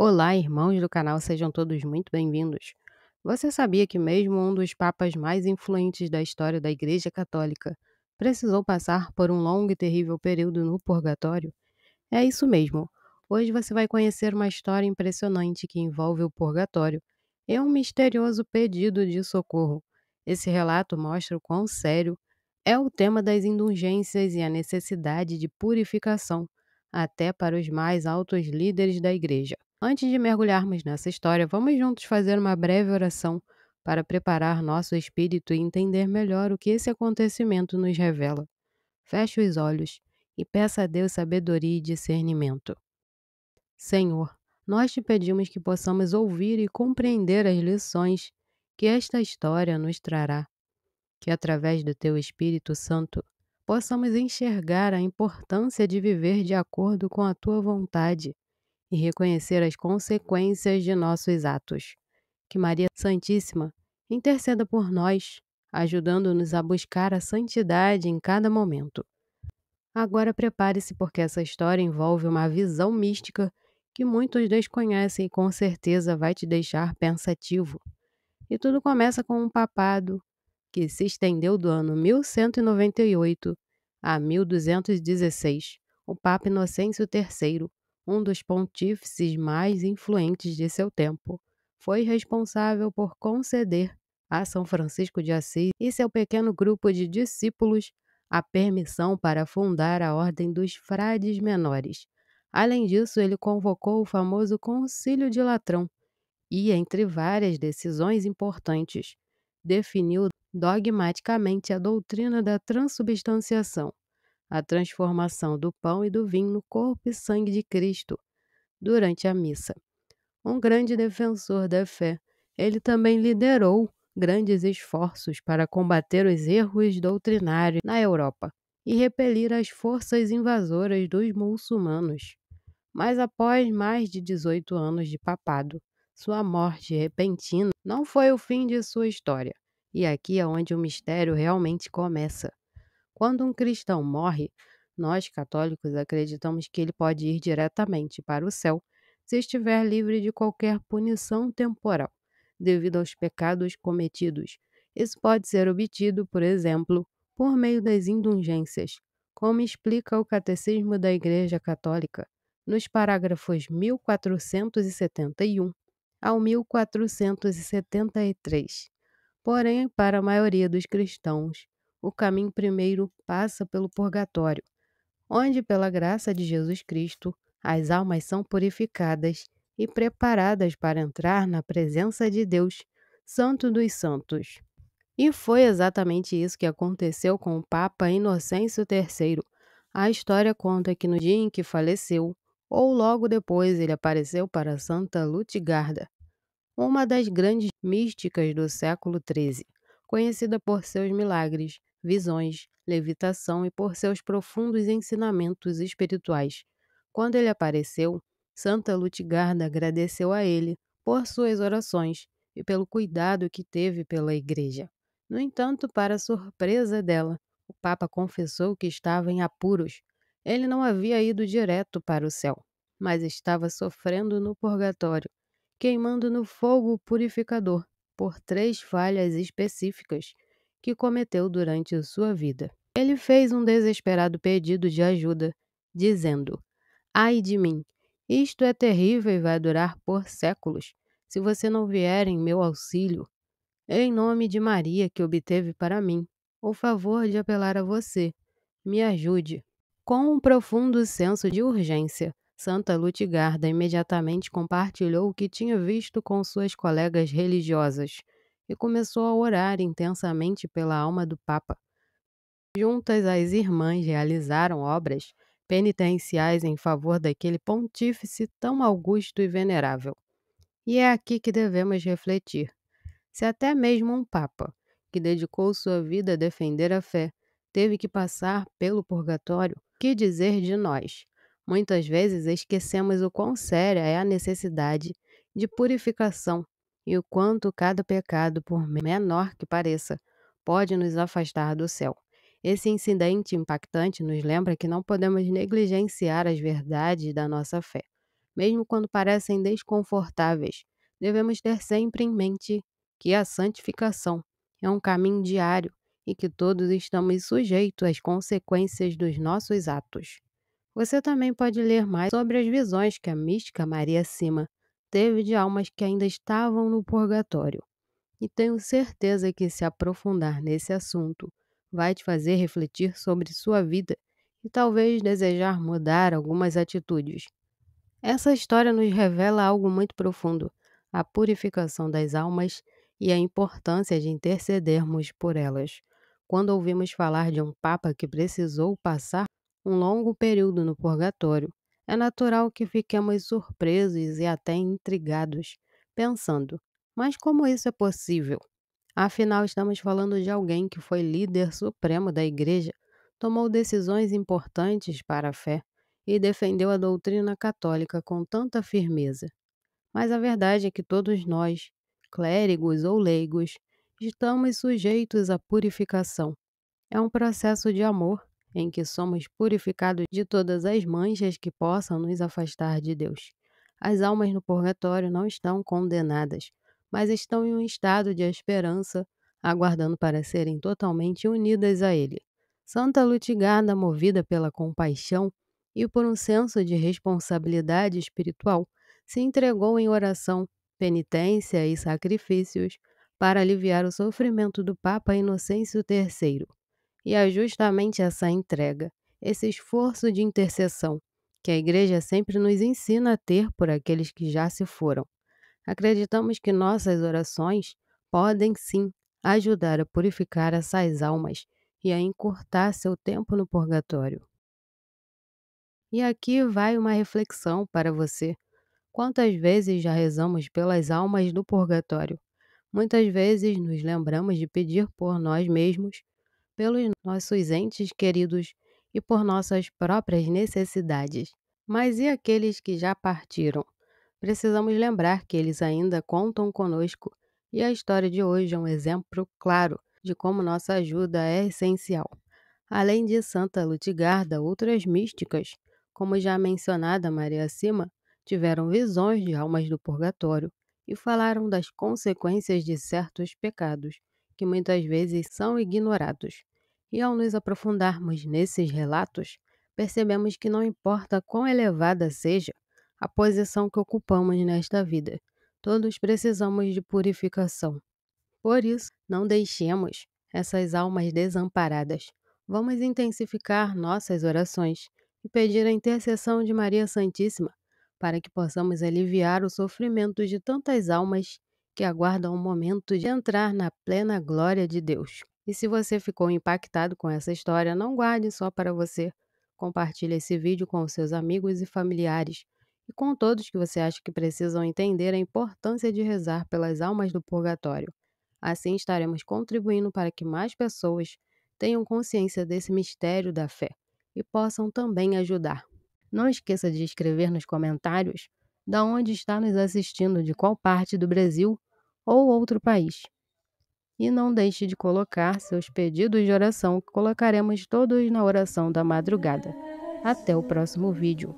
Olá, irmãos do canal, sejam todos muito bem-vindos. Você sabia que mesmo um dos papas mais influentes da história da Igreja Católica precisou passar por um longo e terrível período no purgatório? É isso mesmo. Hoje você vai conhecer uma história impressionante que envolve o purgatório e um misterioso pedido de socorro. Esse relato mostra o quão sério é o tema das indulgências e a necessidade de purificação, até para os mais altos líderes da Igreja. Antes de mergulharmos nessa história, vamos juntos fazer uma breve oração para preparar nosso espírito e entender melhor o que esse acontecimento nos revela. Feche os olhos e peça a Deus sabedoria e discernimento. Senhor, nós te pedimos que possamos ouvir e compreender as lições que esta história nos trará. Que através do teu Espírito Santo possamos enxergar a importância de viver de acordo com a tua vontade e reconhecer as consequências de nossos atos. Que Maria Santíssima interceda por nós, ajudando-nos a buscar a santidade em cada momento. Agora prepare-se, porque essa história envolve uma visão mística que muitos desconhecem e com certeza vai te deixar pensativo. E tudo começa com um papado que se estendeu do ano 1198 a 1216. O Papa Inocêncio III um dos pontífices mais influentes de seu tempo, foi responsável por conceder a São Francisco de Assis e seu pequeno grupo de discípulos a permissão para fundar a Ordem dos Frades Menores. Além disso, ele convocou o famoso Concílio de Latrão e, entre várias decisões importantes, definiu dogmaticamente a doutrina da transubstanciação, a transformação do pão e do vinho no corpo e sangue de Cristo durante a missa. Um grande defensor da fé, ele também liderou grandes esforços para combater os erros doutrinários na Europa e repelir as forças invasoras dos muçulmanos. Mas após mais de 18 anos de papado, sua morte repentina não foi o fim de sua história. E aqui é onde o mistério realmente começa. Quando um cristão morre, nós católicos acreditamos que ele pode ir diretamente para o céu se estiver livre de qualquer punição temporal devido aos pecados cometidos. Isso pode ser obtido, por exemplo, por meio das indulgências, como explica o Catecismo da Igreja Católica, nos parágrafos 1471 ao 1473. Porém, para a maioria dos cristãos, o caminho primeiro passa pelo purgatório, onde, pela graça de Jesus Cristo, as almas são purificadas e preparadas para entrar na presença de Deus, Santo dos Santos. E foi exatamente isso que aconteceu com o Papa Inocêncio III. A história conta que no dia em que faleceu, ou logo depois, ele apareceu para Santa Lutgarda, uma das grandes místicas do século XIII, conhecida por seus milagres, visões, levitação e por seus profundos ensinamentos espirituais. Quando ele apareceu, Santa Lutgarda agradeceu a ele por suas orações e pelo cuidado que teve pela igreja. No entanto, para surpresa dela, o Papa confessou que estava em apuros. Ele não havia ido direto para o céu, mas estava sofrendo no purgatório, queimando no fogo purificador por três falhas específicas que cometeu durante sua vida. Ele fez um desesperado pedido de ajuda, dizendo: Ai de mim, isto é terrível e vai durar por séculos, se você não vier em meu auxílio. Em nome de Maria, que obteve para mim o favor de apelar a você, me ajude. Com um profundo senso de urgência, Santa Lutgarda imediatamente compartilhou o que tinha visto com suas colegas religiosas e começou a orar intensamente pela alma do Papa. Juntas, as irmãs realizaram obras penitenciais em favor daquele pontífice tão augusto e venerável. E é aqui que devemos refletir. Se até mesmo um Papa, que dedicou sua vida a defender a fé, teve que passar pelo purgatório, que dizer de nós? Muitas vezes esquecemos o quão séria é a necessidade de purificação e o quanto cada pecado, por menor que pareça, pode nos afastar do céu. Esse incidente impactante nos lembra que não podemos negligenciar as verdades da nossa fé. mesmo quando parecem desconfortáveis. Devemos ter sempre em mente que a santificação é um caminho diário e que todos estamos sujeitos às consequências dos nossos atos. Você também pode ler mais sobre as visões que a mística Maria Cima teve de almas que ainda estavam no purgatório. E tenho certeza que se aprofundar nesse assunto vai te fazer refletir sobre sua vida e talvez desejar mudar algumas atitudes. Essa história nos revela algo muito profundo: a purificação das almas e a importância de intercedermos por elas. Quando ouvimos falar de um Papa que precisou passar um longo período no purgatório, é natural que fiquemos surpresos e até intrigados, pensando: mas como isso é possível? Afinal, estamos falando de alguém que foi líder supremo da Igreja, tomou decisões importantes para a fé e defendeu a doutrina católica com tanta firmeza. Mas a verdade é que todos nós, clérigos ou leigos, estamos sujeitos à purificação. É um processo de amor em que somos purificados de todas as manchas que possam nos afastar de Deus. As almas no purgatório não estão condenadas, mas estão em um estado de esperança, aguardando para serem totalmente unidas a Ele. Santa Lutigarda, movida pela compaixão e por um senso de responsabilidade espiritual, se entregou em oração, penitência e sacrifícios para aliviar o sofrimento do Papa Inocêncio III. E é justamente essa entrega, esse esforço de intercessão, que a Igreja sempre nos ensina a ter por aqueles que já se foram. Acreditamos que nossas orações podem sim ajudar a purificar essas almas e a encurtar seu tempo no purgatório. E aqui vai uma reflexão para você. Quantas vezes já rezamos pelas almas do purgatório? Muitas vezes nos lembramos de pedir por nós mesmos pelos nossos entes queridos e por nossas próprias necessidades. Mas e aqueles que já partiram? Precisamos lembrar que eles ainda contam conosco e a história de hoje é um exemplo claro de como nossa ajuda é essencial. Além de Santa Lutigarda, outras místicas, como já mencionada Maria Cima, tiveram visões de almas do purgatório e falaram das consequências de certos pecados que muitas vezes são ignorados. E ao nos aprofundarmos nesses relatos, percebemos que não importa quão elevada seja a posição que ocupamos nesta vida, todos precisamos de purificação. Por isso, não deixemos essas almas desamparadas. Vamos intensificar nossas orações e pedir a intercessão de Maria Santíssima para que possamos aliviar o sofrimento de tantas almas que aguardam o momento de entrar na plena glória de Deus. E se você ficou impactado com essa história, não guarde só para você. Compartilhe esse vídeo com seus amigos e familiares e com todos que você acha que precisam entender a importância de rezar pelas almas do purgatório. Assim estaremos contribuindo para que mais pessoas tenham consciência desse mistério da fé e possam também ajudar. Não esqueça de escrever nos comentários da onde está nos assistindo, de qual parte do Brasil ou outro país. E não deixe de colocar seus pedidos de oração, que colocaremos todos na oração da madrugada. Até o próximo vídeo.